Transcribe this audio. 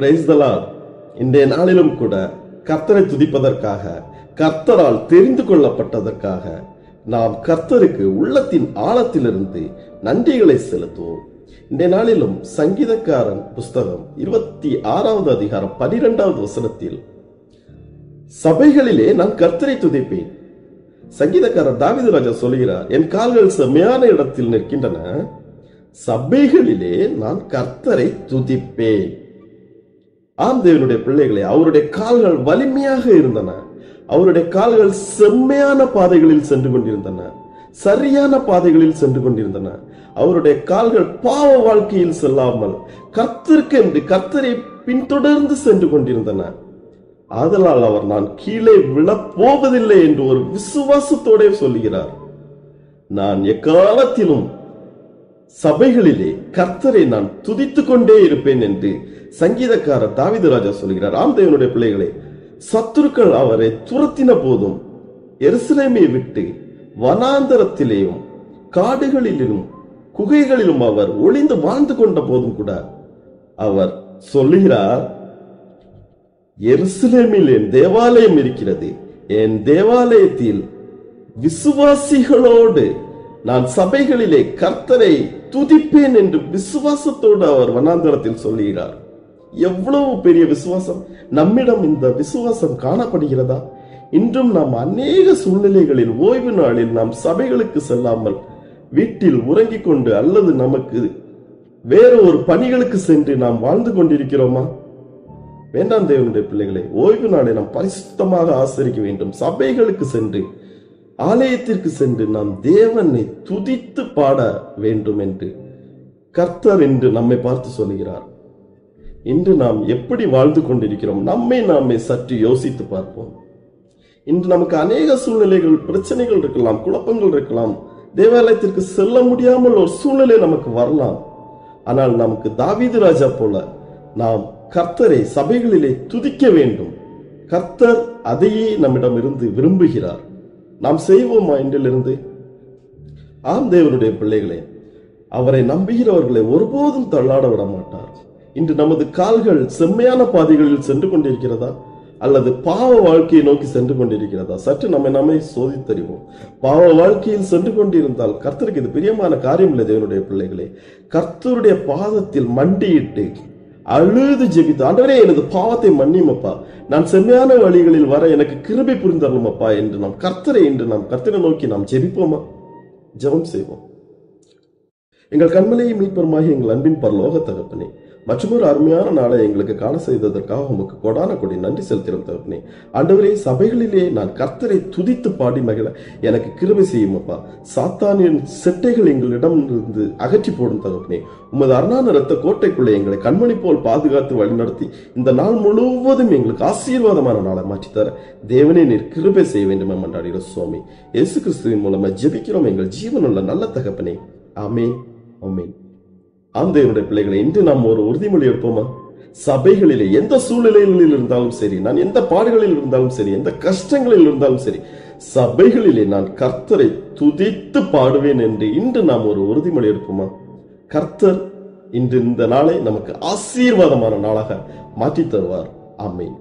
பிரைஸ்தலால் இன்றைய நாளிலும் கூட கர்த்தரை துதிப்பதற்காக கர்த்தரால் தெரிந்து கொள்ளப்பட்டதற்காக நாம் கர்த்தருக்கு உள்ளத்தின் ஆழத்திலிருந்து நன்றிகளை செலுத்துவோம். இன்றைய நாளிலும் சங்கீதக்காரன் புஸ்தகம் இருபத்தி ஆறாவது அதிகாரம் பனிரெண்டாவது வசனத்தில் சபைகளிலே நான் கர்த்தரை துதிப்பேன். சங்கீதக்காரர் தாவித ராஜா சொல்கிறார் என் கால்கள் செம்மையான இடத்தில் நிற்கின்றன. சபைகளிலே நான் கர்த்தரை துதிப்பேன். ஆம் தேவனுடைய அவருடைய கால்கள் வலிமையாக இருந்தன. அவருடைய கால்கள் செம்மையான பாதைகளில் சென்று கொண்டிருந்தன. சரியான பாதைகளில் சென்று கொண்டிருந்தன. அவருடைய கால்கள் பாவ வாழ்க்கையில் செல்லாமல் கர்த்தருக்கென்று கர்த்தரை பின்தொடர்ந்து சென்று கொண்டிருந்தன. ஆதலால் அவர் நான் கீழே விழப் போவதில்லை என்று ஒரு விசுவாசத்தோட சொல்லுகிறார். நான் எக்காலத்திலும் சபைகளிலே கர்த்தரை நான் துதித்து கொண்டே இருப்பேன் என்று சங்கீதக்காரர் தாவிது ராஜா சொல்கிறார். ஆம்தேவனுடைய பிள்ளைகளே சத்துருக்கள் அவரை துரத்தின போதும் எருசலேமை விட்டு வனாந்தரத்திலேயும் காடுகளிலும் குகைகளிலும் அவர் ஒளிந்து வாழ்ந்து கொண்ட போதும் கூட அவர் சொல்லுகிறார் எருசலேமில் என் தேவாலயம் இருக்கிறது. என் தேவாலயத்தில் விசுவாசிகளோடு நான் சபைகளிலே கர்த்தரை துதிப்பேன் என்று விசுவாசத்தோடு அவர் வனாந்தரத்தில் சொல்லுகிறார். எவ்வளவு பெரிய விசுவாசம்? நம்மிடம் இந்த விசுவாசம் காணப்படுகிறதா? இன்றும் நாம் அநேக சூழ்நிலைகளில் ஓய்வு நாளில் நாம் சபைகளுக்கு செல்லாமல் வீட்டில் உறங்கிக் கொண்டு அல்லது நமக்கு வேற ஒரு பணிகளுக்கு சென்று நாம் வாழ்ந்து கொண்டிருக்கிறோமா? வேண்டாம் தேவனுடைய பிள்ளைகளை ஓய்வு நாளை நாம் பரிசுத்தமாக ஆசரிக்க வேண்டும். சபைகளுக்கு சென்று ஆலயத்திற்கு சென்று நாம் தேவனை துதித்து பாட வேண்டும் என்று கர்த்தர் என்று நம்மை பார்த்து சொல்லுகிறார். இன்று நாம் எப்படி வாழ்ந்து கொண்டிருக்கிறோம்? நம்மை நாமே சற்று யோசித்து பார்ப்போம். இன்று நமக்கு அநேக சூழ்நிலைகள் பிரச்சனைகள் இருக்கலாம் குழப்பங்கள் இருக்கலாம். தேவாலயத்திற்கு செல்ல முடியாமல் ஒரு சூழ்நிலை நமக்கு வரலாம். ஆனால் நமக்கு தாவீது ராஜா போல நாம் கர்த்தரை சபைகளிலே துதிக்க வேண்டும். கர்த்தர் அதையே நம்மிடம் இருந்து விரும்புகிறார். நாம் செய்வோமா இன்றிலிருந்து? ஆம் தேவனுடைய பிள்ளைகளே அவரை நம்புகிறவர்களை ஒருபோதும் தள்ளாட விட மாட்டார் இன்று நமது கால்கள் செம்மையான பாதைகளில் சென்று கொண்டிருக்கிறதா? அல்லது பாவ வாழ்க்கையை நோக்கி சென்று கொண்டிருக்கிறதா? சற்று நம்மை நம்மை சோதித்தறிவோம். பாவ வாழ்க்கையில் சென்று கொண்டிருந்தால் கர்த்தருக்கு இது பிரியமான காரியம் இல்லை தேவனுடைய பிள்ளைகளே. கர்த்தருடைய பாதத்தில் மண்டியிட்டு அழுது ஜெபித்து. ஆண்டவரே எனது பாவத்தை மன்னியுமப்பா. நான் செம்மையான வழிகளில் வர எனக்கு கிருபை புரிந்தரணுமப்பா என்று நாம் கர்த்தரை என்று நாம் கர்த்தரை நோக்கி நாம் ஜெபிப்போமா? ஜெபம் செய்வோம். எங்கள் கண்மலையை மீட்பருமாகி எங்கள் அன்பின் பரலோக தகப்பனே மற்றும் ஒரு அருமையான நாளை எங்களுக்கு காண செய்ததற்காக உமக்கு கொடான கொடி நன்றி செலுத்திடும் தகப்பனே. ஆண்டவரே சபைகளிலே நான் கர்த்தரை துதித்து பாடி மகிழ. எனக்கு கிருபை செய்யுமப்பா. சாத்தானின் செட்டைகள் எங்களிடம் இருந்து அகற்றி போடும் தகப்பனே. உமது அருணான ரத்த கோட்டைக்குள்ளே எங்களை கண்மணி போல் பாதுகாத்து வழிநடத்தி இந்த நாள் முழுவதும் எங்களுக்கு ஆசீர்வாதமான நாளை மாற்றித்தர தேவனே நீர் கிருபை செய்ய வேண்டும் என்றாடிற சுவாமி. இயேசு கிறிஸ்துவின் மூலமா ஜெபிக்கிறோம். எங்கள் ஜீவனுள்ள நல்ல தகப்பனே. ஆமே ஆமேன். ஆந்தையுடைய பிள்ளைகளை இன்று நாம் ஒரு உறுதிமொழி எடுப்போமா? சபைகளிலே எந்த சூழ்நிலைகளில் இருந்தாலும் சரி நான் எந்த பாடுகளில் இருந்தாலும் சரி எந்த கஷ்டங்களில் இருந்தாலும் சரி சபைகளிலே நான் கர்த்தரை துதித்து பாடுவேன் என்று இன்று நாம் ஒரு உறுதிமொழி எடுப்போமா? கர்த்தர் இன்று இந்த நாளை நமக்கு ஆசீர்வாதமான நாளாக மாற்றி தருவார் ஆமேன்.